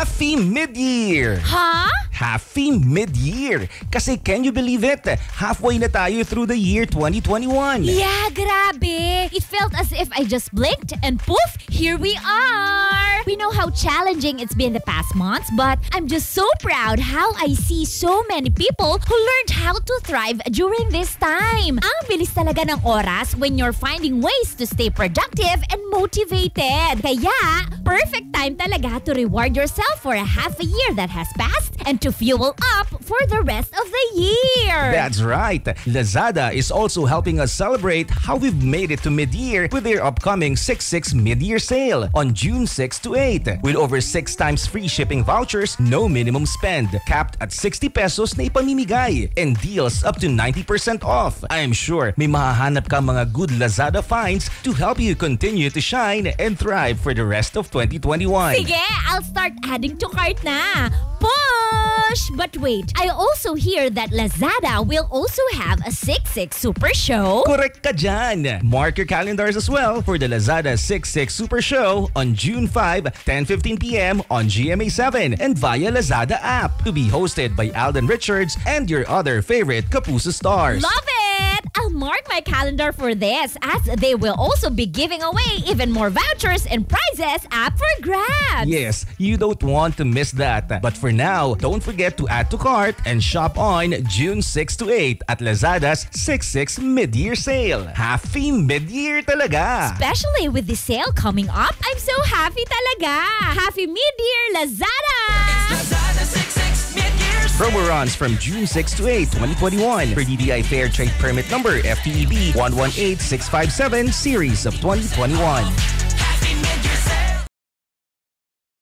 Happy Mid-Year! Huh? Happy Mid-Year! Kasi can you believe it? Halfway na tayo through the year 2021. Yeah, grabe. It felt as if I just blinked and poof, here we are. We know how challenging it's been the past months, but I'm just so proud how I see so many people who learned how to thrive during this time. Ang bilis talaga ng oras when you're finding ways to stay productive and motivated. Kaya, perfect time talaga to reward yourself for a half a year that has passed and to fuel up for the rest of the year. That's right. Lazada is also helping us celebrate how we've made it to mid-year with their upcoming 6-6 mid-year sale on June 6 to 8. With over 6 times free shipping vouchers, no minimum spend, capped at 60 pesos na ipamimigay, and deals up to 90% off. I am sure may mahahanap ka mga good Lazada finds to help you continue to shine and thrive for the rest of 2021. Sige, I'll start adding to cart na. Push! But wait, I also hear that Lazada will also have a 6-6 Super Show. Correct ka dyan! Mark your calendars as well for the Lazada 66 Super Show on June 5, 10.15pm on GMA7 and via Lazada app to be hosted by Alden Richards and your other favorite Kapuso stars. Love it! I'll mark my calendar for this as they will also be giving away even more vouchers and prizes up for grabs. Yes, you don't want to miss that. But for now, don't forget to add to cart and shop on June 6 to 8 at Lazada's 66 Mid-Year Sale. Happy Mid-Year talaga! Especially with the sale coming up, I'm so happy talaga. Happy mid-year, Lazada! Lazada 66 mid-year Promo runs from June 6 to 8, 2021 for DTI Fair Trade Permit Number FTEB 118657 Series of 2021.